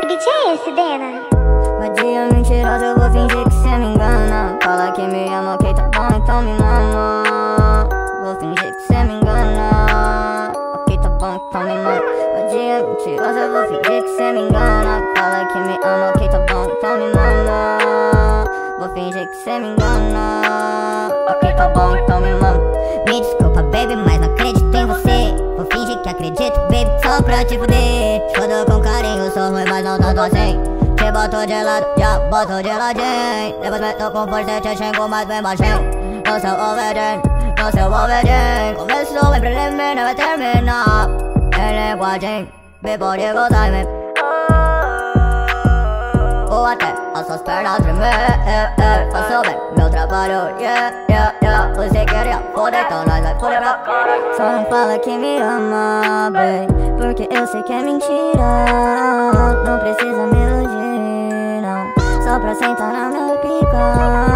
Que DJ é esse, Dena? Vadia mentirosa, eu vou fingir que cê me engana Bom, então me mama Vadia mentirosa, eu vou fingir que cê me engana Fala que me ama, ok, tá bom, então me mama Vou fingir que cê me engana Ok, tá bom, então me mama Me desculpa, baby, mas não acredito em você Vou fingir que acredito, baby, só pra te fuder Te com carinho, sou ruim, mas não tanto assim Te boto de lado, já boto de ladinho Depois meto com força, te xingo, mas bem baixinho No seu overden, no seu overden Começou em preliminar, vai terminar Em linguagem, before you go time Ou até as suas pernas tremer eh, eh, Faço bem meu trabalho, yeah, yeah, yeah. Você queria foder, então nós vai foder pra Só não fala que me ama, bem Porque eu sei que é mentira Não precisa me iludir, não Só pra sentar na minha pica